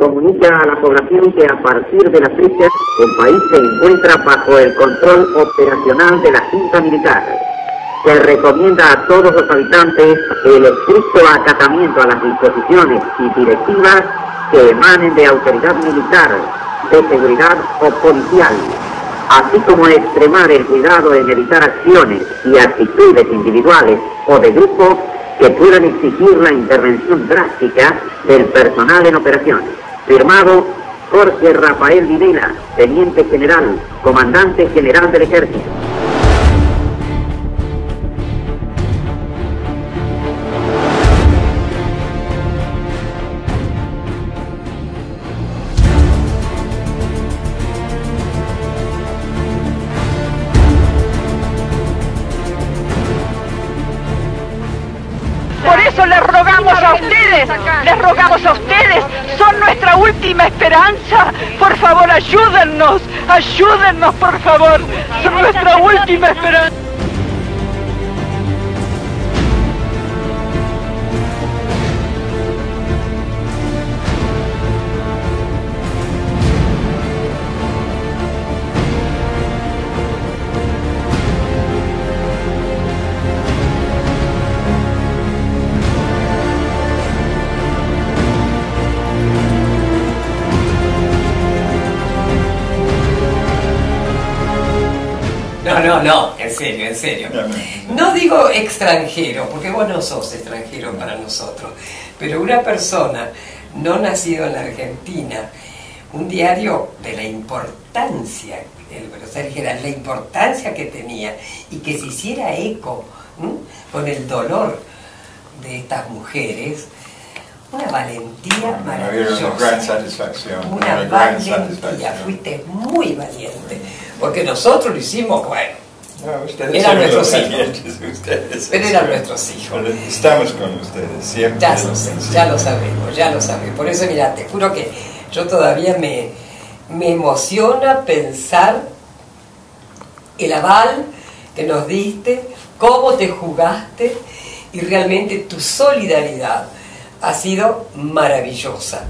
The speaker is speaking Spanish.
comunica a la población que a partir de la fecha el país se encuentra bajo el control operacional de la Junta Militar. Se recomienda a todos los habitantes el estricto acatamiento a las disposiciones y directivas que emanen de autoridad militar, de seguridad o policial, así como extremar el cuidado en evitar acciones y actitudes individuales o de grupo que puedan exigir la intervención drástica del personal en operaciones. Firmado Jorge Rafael Videla, Teniente General, Comandante General del Ejército. Por eso les rogamos a ustedes, les rogamos a ustedes, son nuestra última esperanza. Por favor, ayúdennos, ayúdennos, por favor. Son nuestra última esperanza. No, no, no, en serio, en serio. No, digo extranjero, porque vos no sos extranjero para nosotros, pero una persona no nacido en la Argentina, un diario de la importancia, el Buenos Aires la importancia que tenía y que se hiciera eco ¿m? con el dolor de estas mujeres, una valentía dieron una gran maravillosa. satisfacción. Una Una gran valentía, satisfacción. fuiste muy valiente, porque nosotros lo hicimos, bueno, No, ustedes Eran nuestros hijos. ustedes. Pero eran nuestros hijos. Estamos con ustedes siempre. Ya lo sé, ya lo sabemos, ya lo sabemos. Por eso, mira, te juro que yo todavía me, me emociona pensar el aval que nos diste, cómo te jugaste y realmente tu solidaridad ha sido maravillosa.